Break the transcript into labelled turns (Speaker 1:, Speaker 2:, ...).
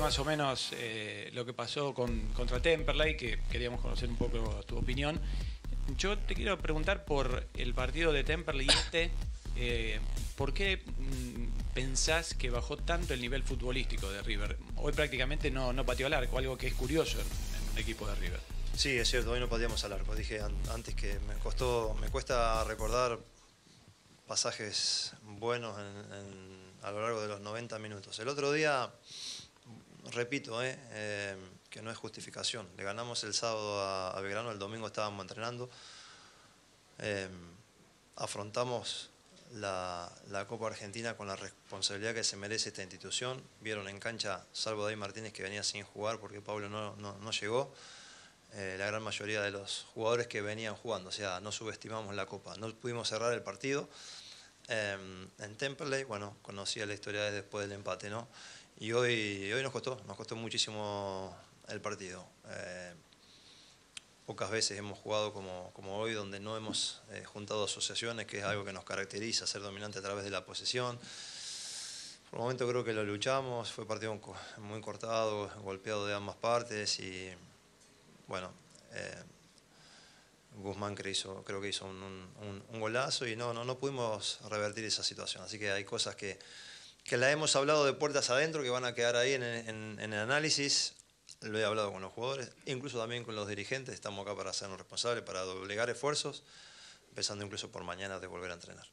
Speaker 1: más o menos eh, lo que pasó con, contra Temperley, que queríamos conocer un poco tu opinión. Yo te quiero preguntar por el partido de Temperley este, eh, ¿por qué mm, pensás que bajó tanto el nivel futbolístico de River? Hoy prácticamente no, no pateó al arco, algo que es curioso en, el equipo de River.
Speaker 2: Sí, es cierto, hoy no pateamos al arco. Dije antes que me costó, me cuesta recordar pasajes buenos a lo largo de los 90 minutos. El otro día repito, eh, eh, que no es justificación. Le ganamos el sábado a, Belgrano, el domingo estábamos entrenando. Eh, afrontamos la, Copa Argentina con la responsabilidad que se merece esta institución. Vieron en cancha, salvo David Martínez que venía sin jugar porque Pablo no, llegó, la gran mayoría de los jugadores que venían jugando. O sea, no subestimamos la Copa. No pudimos cerrar el partido. en Temperley, bueno, conocía la historia después del empate, ¿no? Y hoy, hoy nos costó, nos costó muchísimo el partido. Eh, pocas veces hemos jugado como, como hoy, donde no hemos eh, juntado asociaciones, que es algo que nos caracteriza, ser dominante a través de la posesión. Por el momento creo que lo luchamos, fue partido muy cortado, golpeado de ambas partes y bueno, eh, Guzmán creo, hizo, creo que hizo un, un, golazo y no, no, no pudimos revertir esa situación. Así que hay cosas que que la hemos hablado de puertas adentro, que van a quedar ahí en, el análisis. Lo he hablado con los jugadores, incluso también con los dirigentes. Estamos acá para hacernos responsables, para doblegar esfuerzos, empezando incluso por mañana de volver a entrenar.